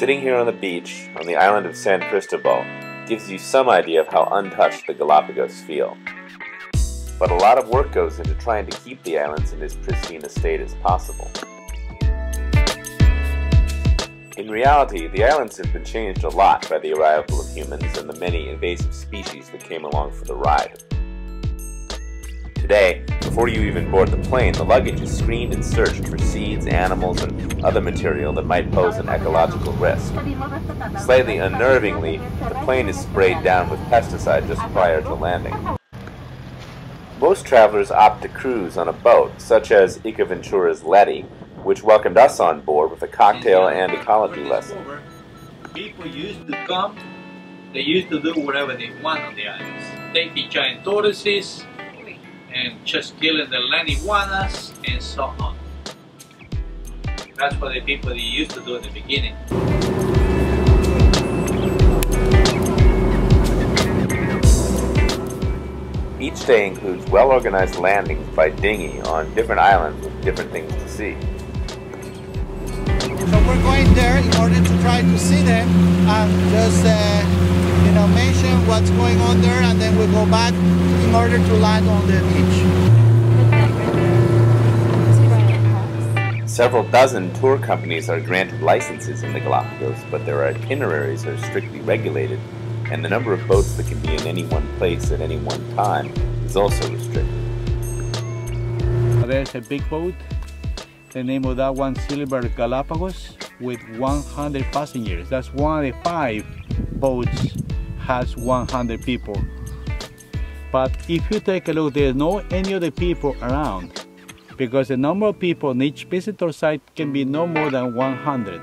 Sitting here on the beach on the island of San Cristobal gives you some idea of how untouched the Galapagos feel. But a lot of work goes into trying to keep the islands in as pristine a state as possible. In reality, the islands have been changed a lot by the arrival of humans and the many invasive species that came along for the ride. Today, before you even board the plane, the luggage is screened and searched for seeds, animals, and other material that might pose an ecological risk. Slightly unnervingly, the plane is sprayed down with pesticide just prior to landing. Most travelers opt to cruise on a boat, such as Ecoventura's Letty, which welcomed us on board with a cocktail and ecology lesson. People used to come, they used to do whatever they want on the islands. Take the giant tortoises and just killing the land iguanas and so on. That's what the people used to do in the beginning. Each day includes well-organized landings by dinghy on different islands with different things to see. So we're going there in order to try to see them and just uh, you know mention what's going on there and then we go back in order to land on the beach. Several dozen tour companies are granted licenses in the Galapagos, but their itineraries are strictly regulated and the number of boats that can be in any one place at any one time is also restricted. There's a big boat. The name of that one, Silver Galapagos, with 100 passengers. That's one of the five boats has 100 people. But if you take a look, there's no any other people around because the number of people in each visitor site can be no more than 100.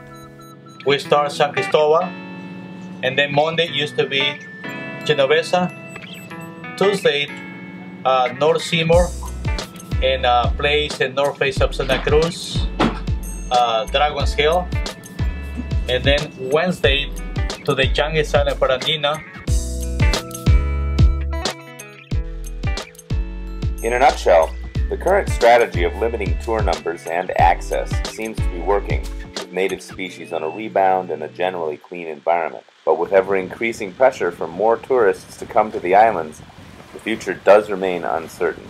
We start San Cristobal, and then Monday used to be Genovesa, Tuesday uh, North Seymour, and a place in north face of Santa Cruz, uh, Dragon's Hill, and then Wednesday to the youngest island Fernandina. In a nutshell, the current strategy of limiting tour numbers and access seems to be working, with native species on a rebound and a generally clean environment. But with ever increasing pressure for more tourists to come to the islands, the future does remain uncertain.